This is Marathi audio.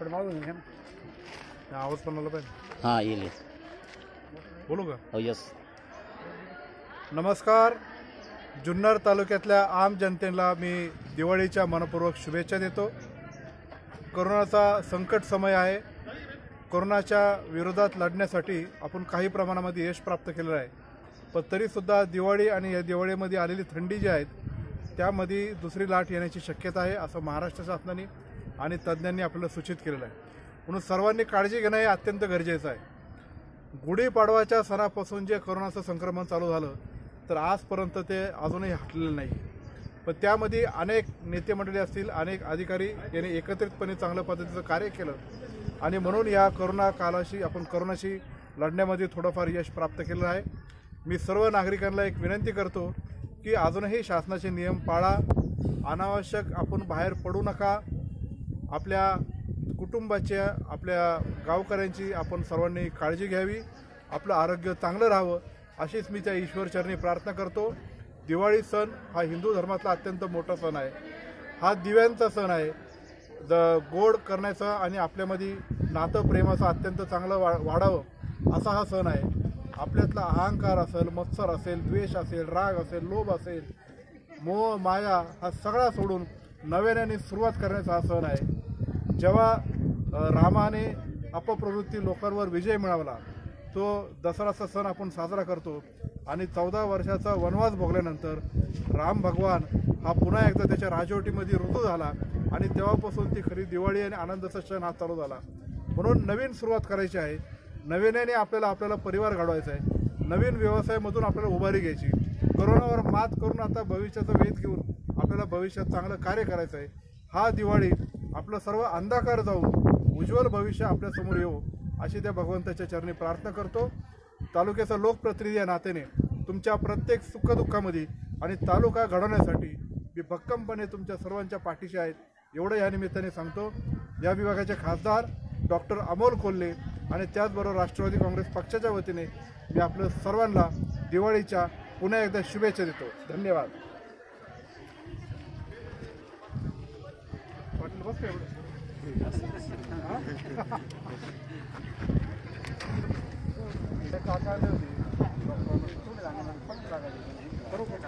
पण मागून घ्या ना आवाज पण आला पाहिजे हां येईल येईल. बोलू का हो यस नमस्कार जुन्नर तालुक्यातल्या आम जनतेला मी दिवाळीच्या मनपूर्वक शुभेच्छा देतो करोनाचा संकट समय आहे कोरोनाच्या विरोधात लढण्यासाठी आपण काही प्रमाणामध्ये यश प्राप्त केलेलं आहे पण तरीसुद्धा दिवाळी आणि या दिवाळीमध्ये आलेली थंडी जी आहेत त्यामध्ये दुसरी लाट येण्याची शक्यता आहे असं महाराष्ट्र शासनाने आणि तज्ज्ञांनी आपल्याला सूचित केलेलं आहे. म्हणून सर्वांनी काळजी घेणं हे अत्यंत गरजेचं आहे. गुढीपाडवाच्या सणापासून जे करोनाचं संक्रमण चालू झालं तर आजपर्यंत ते अजूनही हटलेलं नाही. पण त्यामध्ये अनेक नेते मंडळी असतील अनेक अधिकारी यांनी एकत्रितपणे चांगल्या पद्धतीचं कार्य केलं. आणि म्हणून या करोना कालाशी आपण करोनाशी लढण्यामध्ये थोडंफार यश प्राप्त केलेलं आहे. मी सर्व नागरिकांना एक विनंती करतो की अजूनही शासनाचे नियम पाळा. अनावश्यक आपण बाहेर पडू नका. आपल्या कुटुंबाच्या आपल्या गावकऱ्यांची आपण सर्वांनी काळजी घ्यावी आपलं आरोग्य चांगलं राहावं अशीच मी त्या ईश्वरचरणी प्रार्थना करतो. दिवाळी सण हा हिंदू धर्मातला अत्यंत मोठा सण आहे. हा दिव्यांचा सण आहे. द गोड करण्याचा आणि आपल्यामध्ये नातं प्रेमाचं अत्यंत चांगलं वा वाढावं असा हा सण आहे. आपल्यातला अहंकार असेल मत्सर असेल द्वेष असेल राग असेल लोभ असेल मोह माया हा सगळा सोडून नव्याने सुरुवात करण्याचा हा सण आहे. जेव्हा रामाने अपप्रवृत्ती लोकांवर विजय मिळवला तो दसराचा सण आपण साजरा करतो आणि चौदा वर्षाचा वनवास भोगल्यानंतर राम भगवान हा पुन्हा एकदा त्याच्या राजवटीमध्ये रुजू झाला आणि तेव्हापासून ती खरी दिवाळी आणि आनंदाचा सण हा चालू झाला. म्हणून नवीन सुरुवात करायची आहे. नवीन्याने आपल्याला आपल्याला परिवार घडवायचा आहे. नवीन व्यवसायामधून आपल्याला उभारी घ्यायची. कोरोनावर मात करून आता भविष्याचा वेध घेऊन आपल्याला भविष्यात चांगलं कार्य करायचं आहे. हा दिवाळी आपलं सर्व अंधकार जाऊन उज्ज्वल भविष्य आपल्यासमोर येऊ अशी त्या भगवंताच्या चरणी प्रार्थना करतो. तालुक्याचा लोकप्रतिनिधी या नात्याने तुमच्या प्रत्येक सुखदुःखामध्ये आणि तालुका घडवण्यासाठी मी भक्कमपणे तुमच्या सर्वांच्या पाठीशी आहेत एवढं या निमित्ताने सांगतो. या विभागाचे खासदार डॉक्टर अमोल कोल्हे आणि त्याचबरोबर राष्ट्रवादी काँग्रेस पक्षाच्या वतीने मी आपलं सर्वांना दिवाळीच्या पुन्हा एकदा शुभेच्छा देतो. धन्यवाद. पाटील एवढं? बरोबर.